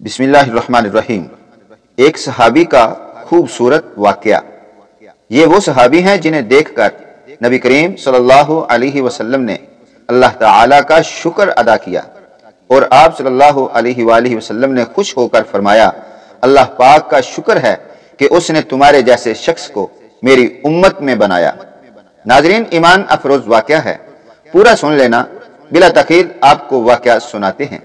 बिस्मिल्लाहिर्रहमानिर्रहीम। एक सहाबी का खूबसूरत वाकया। ये वो सहाबी हैं जिन्हें देखकर नबी करीम सल्लल्लाहु अलैहि वसल्लम ने अल्लाह ताला का शुक्र अदा किया और आप सल्लल्लाहु अलैहि वसल्लम ने खुश होकर फरमाया, अल्लाह पाक का शुक्र है कि उसने तुम्हारे जैसे शख्स को मेरी उम्मत में बनाया। नाजरीन, ईमान अफरोज वाकया है। पूरा सुन लेना, बिला तखीर आपको वाकया सुनाते हैं।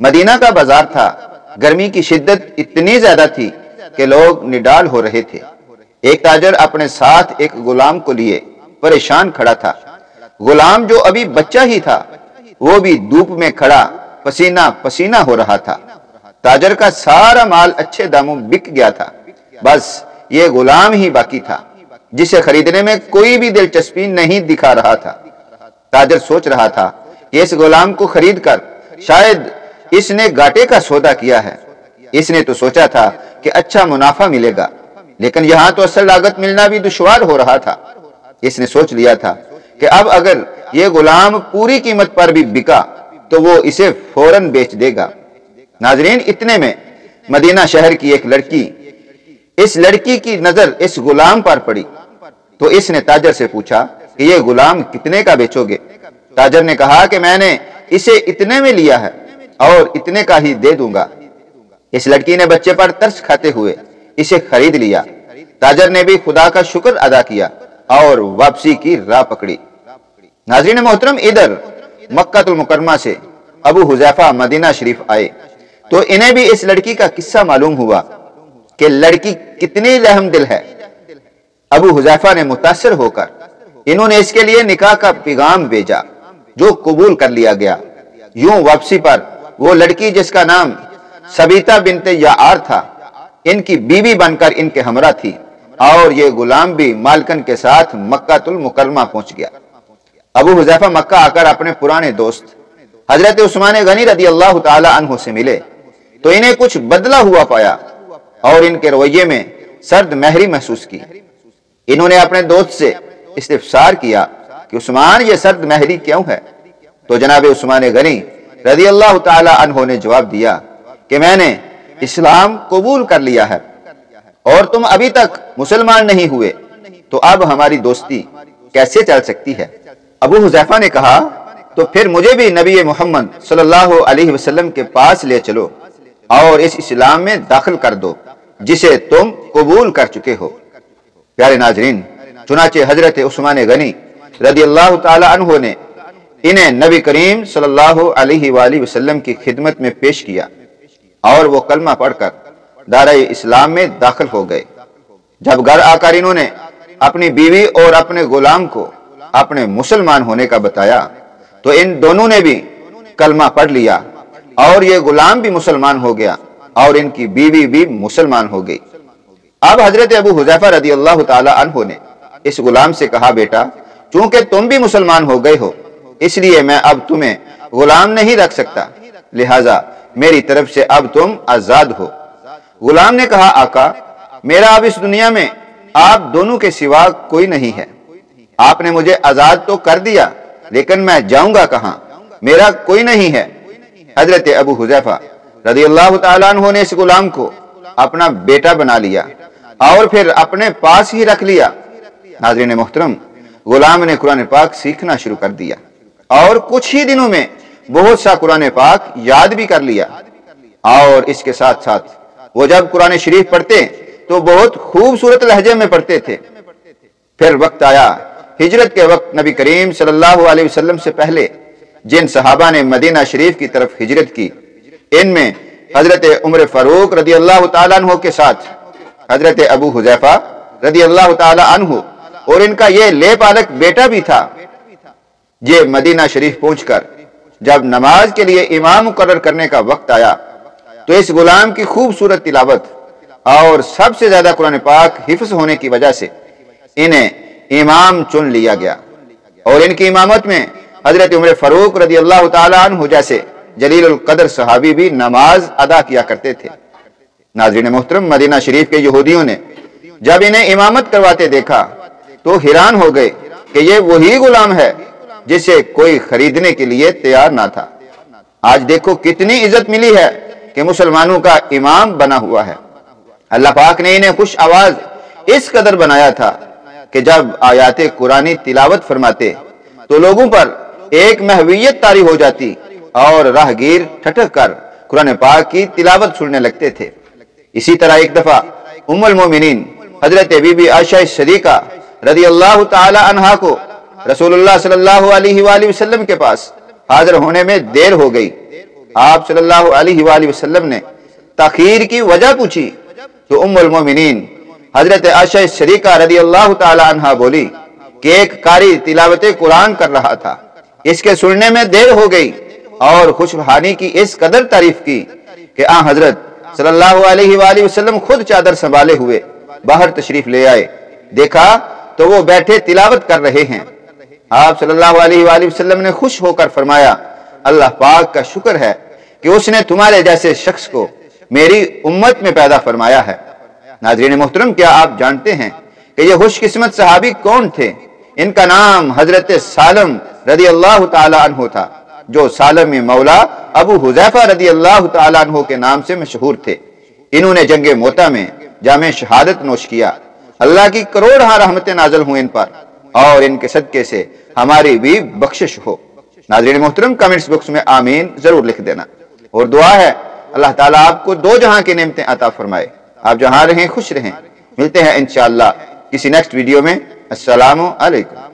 मदीना का बाज़ार था। गर्मी की शिद्दत इतनी ज़्यादा थी कि लोग निडाल हो रहे थे। एक ताजर अपने साथ एक गुलाम को लिए परेशान खड़ा था। गुलाम जो अभी बच्चा ही था, वो भी धूप में खड़ा, पसीना पसीना हो रहा था। ताजर का सारा माल अच्छे दामों बिक गया था। बस ये गुलाम ही बाकी था, जिसे खरीदने में कोई भी दिलचस्पी नहीं दिखा रहा था। ताजर सोच रहा था कि इस गुलाम को खरीद कर शायद इसने घाटे का सौदा किया है। इसने तो सोचा था कि अच्छा मुनाफा मिलेगा, लेकिन यहाँ तो असल लागत मिलना भी दुश्वार हो रहा था। इसने सोच लिया था कि अब अगर ये गुलाम पूरी कीमत पर भी बिका तो वो इसे फ़ौरन बेच देगा। नाजरीन, इतने में मदीना शहर की एक लड़की, इस लड़की की नज़र इस गुलाम पर पड़ी। तो इसने ताजर से पूछा कि ये गुलाम कितने का बेचोगे? ताजर ने कहा कि मैंने इसे इतने में लिया है। और इतने का ही दे दूँगा। इस लड़की ने बच्चे पर तर्स खाते हुए इसे खरीद लिया। ताजर ने भी खुदा का शुक्र अदा किया और वापसी की राह पकड़ी। नाजरीन मोहतरम, इधर मक्का से अबू हुजैफा मदीना शरीफ आए। तो इन्हें भी इस लड़की का किस्सा मालूम हुआ कि लड़की कितनी रहम दिल है। अबू हुजैफा ने मुतासर होकर इन्होंने इसके लिए निकाह का पैगाम भेजा, जो कबूल कर लिया गया। यूँ वापसी पर वो लड़की जिसका नाम सबीता बिनते यार था, इनकी बीवी बनकर इनके हमरा थी, और ये गुलाम भी मालकन के साथ मक्का तुल मुकरमा पहुँच गया। अबू हुजैफा मक्का आकर अपने पुराने दोस्त, हज़रत उस्मान गनी रदी अल्लाह तु से मिले तो इन्हें कुछ बदला हुआ पाया, और इनके रवैये में सर्द महरी महसूस की। इन्होंने अपने दोस्त से इस्तफसार किया कि, उस्मान, ये सर्द महरी क्यों है? तो जनाब उस्मान गनी रज़ी अल्लाह तहों ने जवाब दिया कि मैंने इस्लाम कबूल कर लिया है और तुम अभी तक मुसलमान नहीं हुए तो अब हमारी दोस्ती कैसे चल सकती है? अबू हुजैफा ने कहा तो फिर मुझे भी नबी मोहम्मद सल्लल्लाहु अलैहि वसल्लम के पास ले चलो और इस इस्लाम में दाखिल कर दो, जिसे तुम कबूल कर चुके हो। प्यारे नाजरीन, चुनाचे हज़रत उस्मान गनी रदी अल्लाह तहों ने इन्हें नबी करीम सल्लल्लाहु अलैहि वसल्लम की खिदमत में पेश किया और वो कलमा पढ़कर दारा इस्लाम में दाखिल हो गए। जब घर आकर इन्होंने अपनी बीवी और अपने गुलाम को अपने मुसलमान होने का बताया तो इन दोनों ने भी कलमा पढ़ लिया और ये गुलाम भी मुसलमान हो गया और इनकी बीवी भी मुसलमान हो गई। अब हज़रत अबू हुजैफा रदी अल्लाह तु ने इस गुलाम से कहा, बेटा, चूँकि तुम भी मुसलमान हो गए हो इसलिए मैं अब तुम्हें गुलाम नहीं रख सकता। लिहाजा मेरी तरफ़ से अब तुम आज़ाद हो। गुलाम ने कहा, आका, मेरा अब इस दुनिया में आप दोनों के सिवा कोई नहीं है। आपने मुझे आज़ाद तो कर दिया, लेकिन मैं जाऊँगा कहा? मेरा कोई नहीं है। हज़रत अबू हुजैफा रदी अल्लाह ने इस गुलाम को अपना बेटा बना लिया और फिर अपने पास ही रख लिया। नाजरीन मोहतरम गुलाम ने कुरान पाक सीखना शुरू कर दिया। और कुछ ही दिनों में बहुत सा कुरान पाक याद भी कर लिया। और इसके साथ साथ वो जब कुरान शरीफ पढ़ते तो बहुत खूबसूरत लहजे में पढ़ते थे। फिर वक्त आया, हिजरत के वक्त नबी करीम सल्लल्लाहु अलैहि वसल्लम से पहले जिन सहाबा ने मदीना शरीफ की तरफ़ हिजरत की, इनमें हज़रत उम्र फारूक रदी अल्लाह तु के साथ, हज़रत अबू हुजैफा रदी अल्लाह तु और इनका ये ले पालक बेटा भी था। ये मदीना शरीफ पहुंचकर, जब नमाज़ के लिए इमाम मुकर करने का वक्त आया तो इस गुलाम की खूबसूरत तिलावत और सबसे ज़्यादा कुरान पाक हिफ्स होने की वजह से इन्हें इमाम चुन लिया गया। और इनकी इमामत में हज़रत उम्र फरूक रदी अल्लाह तु जैसे जलील कदर सहाबी भी नमाज़ अदा किया करते थे। नाजरीन मोहतरम, मदीना शरीफ के यहूदियों ने जब इन्हें इमामत करवाते देखा तो हैरान हो गए कि ये वही गुलाम है जिसे कोई खरीदने के लिए तैयार ना था। आज देखो कितनी इज़्ज़त मिली है कि मुसलमानों का इमाम बना हुआ है। अल्लाह पाक ने इन्हें खुश आवाज़ इस कदर बनाया था कि जब आयात कुरानी तिलावत फरमाते तो लोगों पर एक महवियत तारी हो जाती और राहगीर ठटक कर कुरान पाक की तिलावत सुनने लगते थे। इसी तरह एक दफ़ा उम्मुल मोमिनीन हज़रत बीबी आशा सदीका रदी अल्लाह तहा को रसूलुल्लाह सल्लल्लाहु अलैहि वसल्लम के पास हाजिर होने में देर हो गई। आप सल्लल्लाहु अलैहि वसल्लम ने तखीर की वजह पूछी तो उम्मुल मोमिनीन, हज़रत आशा शरीका रदी अल्लाह तहा बोली कि एक कारी तिलावत कुरान कर रहा था। इसके सुनने में देर हो गई और खुशहानी की इस कदर तारीफ़ की कि आ हज़रत सल्लल्लाहु अलैहि वसल्लम खुद चादर संभाले हुए बाहर तशरीफ़ ले आए। देखा तो वो बैठे तिलावत कर रहे हैं। आप सल्लल्लाहु अलैहि वसल्लम ने खुश होकर फरमाया, अल्लाह पाक का शुक्र है कि उसने तुम्हारे जैसे शख्स को मेरी उम्मत में पैदा फरमाया है। नाजरीन मोहतरम, क्या आप जानते हैं कि ये खुशकिस्मत सहाबी कौन थे? इनका नाम हज़रत सालम रदी अल्लाह तु था, जो सालम मौला अबू हुजैफा रदी अल्लाह तु के नाम से मशहूर थे। इन्होंने जंग मोता में जाम शहादत नोश किया। अल्लाह की करोड़ हाँ रहमतें नाजल हुई इन पर। और इनके सदके से हमारी भी बख्शिश हो। नाजरीन मोहतरम, कमेंट्स बॉक्स में आमीन ज़रूर लिख देना। और दुआ है, अल्लाह ताला आपको दो जहाँ की नियमतें अता फरमाए। आप जहाँ रहें, खुश रहें। मिलते हैं इंशाल्लाह किसी नेक्स्ट वीडियो में। अस्सलाम वालेकुम